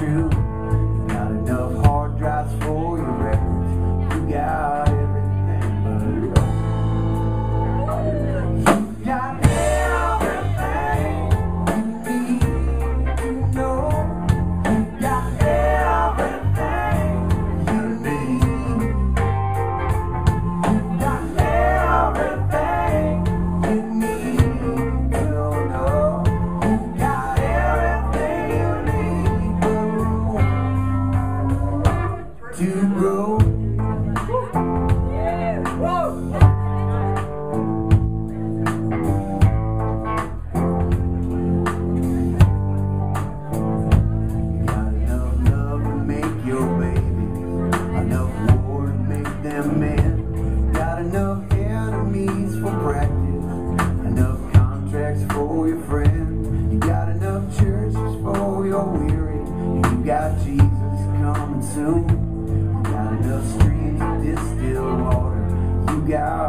true. consume. Got enough streams to distill water. You got